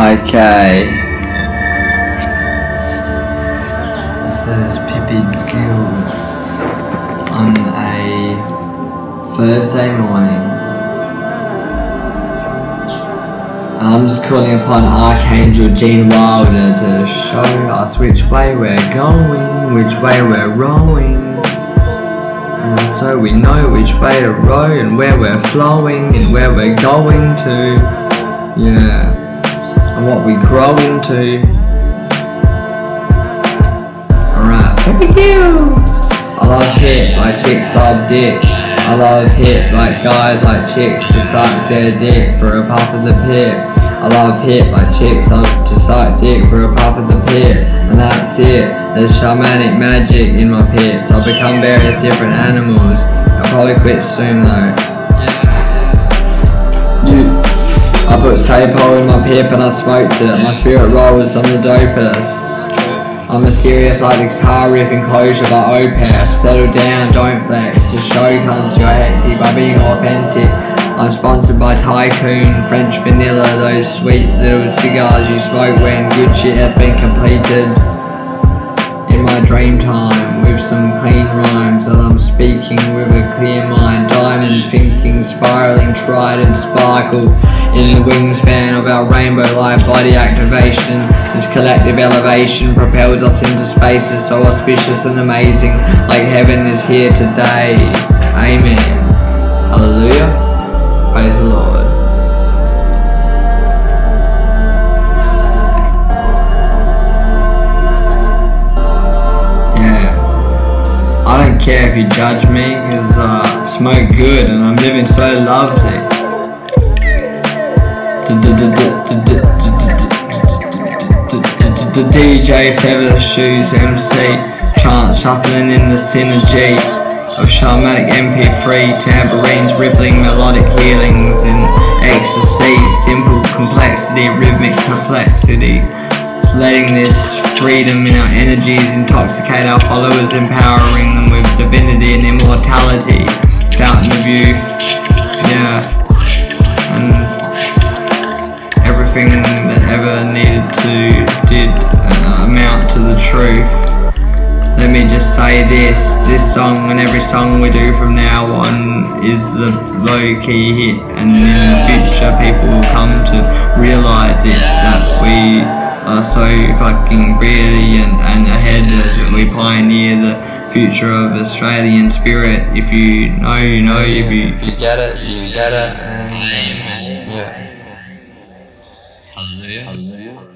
Okay. This is Pippy Gilz on a Thursday morning. I'm just calling upon Archangel Gene Wilder to show us which way we're going, which way we're rowing. And so we know which way to row and where we're flowing and where we're going to. Yeah. And what we grow into. Alright. Thank you! I love hit like chicks love dick. I love hit like guys like chicks to suck their dick for a puff of the pit. I love hit like chicks love to suck dick for a puff of the pit. And that's it. There's shamanic magic in my pits. I'll become various different animals. I'll probably quit soon though. Put Sapo in my pip and I smoked it. My spirit rolls on the dopest. I'm a serious like the guitar riff enclosure by Opeth. Settle down, don't flex. To show cunts you're hectic by being authentic. I'm sponsored by Tycoon, French Vanilla, those sweet little cigars you smoke when good shit has been completed. In my dream time, with some clean I'm speaking with a clear mind. Diamond thinking, spiraling, trident, sparkle in the wingspan of our rainbow-like body activation. This collective elevation propels us into spaces so auspicious and amazing, like heaven is here today. Amen. Hallelujah. Praise the Lord. Don't care if you judge me, cause uh, I smoke good and I'm living so lovely. DJ Feather Shoes MC Chant shuffling in the synergy of shamanic MP3 tambourines rippling melodic healings in ecstasy simple complexity rhythmic complexity letting this freedom in our energies intoxicate our followers empowering them with divinity and immortality. Fountain of youth yeah. And everything that ever needed to did uh, amount to the truth. Let me just say this, this song and every song we do from now on is the low key hit. And in the future people will come to realise it that we are so fucking brilliant and ahead as we pioneer the future of Australian spirit. If you know, you know, if you, if you get it, you get it. And, yeah. Hallelujah. Hallelujah.